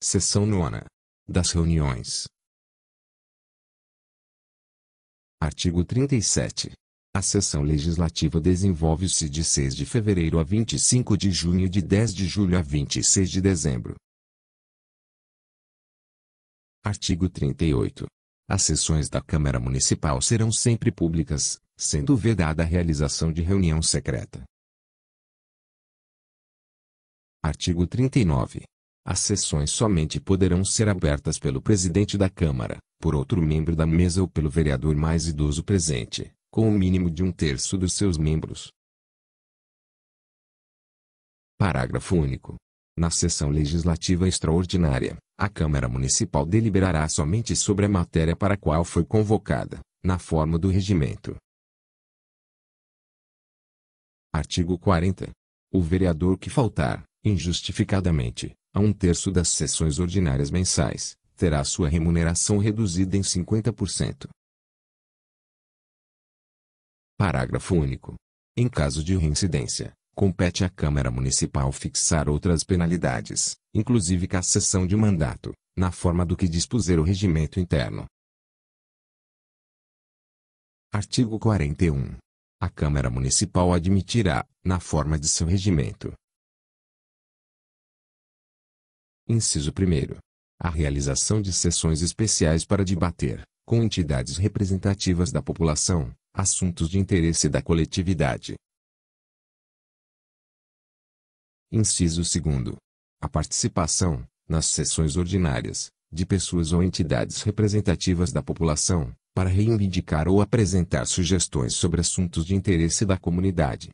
Seção nona. Das reuniões. Artigo 37. A sessão legislativa desenvolve-se de 6 de fevereiro a 25 de junho e de 10 de julho a 26 de dezembro. Artigo 38. As sessões da Câmara Municipal serão sempre públicas, sendo vedada a realização de reunião secreta. Artigo 39. As sessões somente poderão ser abertas pelo presidente da Câmara, por outro membro da mesa ou pelo vereador mais idoso presente, com o mínimo de um terço dos seus membros. Parágrafo único. Na sessão legislativa extraordinária, a Câmara Municipal deliberará somente sobre a matéria para a qual foi convocada, na forma do regimento. Artigo 40. O vereador que faltar, injustificadamente, a um terço das sessões ordinárias mensais, terá sua remuneração reduzida em 50%. Parágrafo único. Em caso de reincidência, compete à Câmara Municipal fixar outras penalidades, inclusive cassação de mandato, na forma do que dispuser o regimento interno. Artigo 41. A Câmara Municipal admitirá, na forma de seu regimento, Inciso 1. A realização de sessões especiais para debater, com entidades representativas da população, assuntos de interesse da coletividade. Inciso 2. A participação, nas sessões ordinárias, de pessoas ou entidades representativas da população, para reivindicar ou apresentar sugestões sobre assuntos de interesse da comunidade.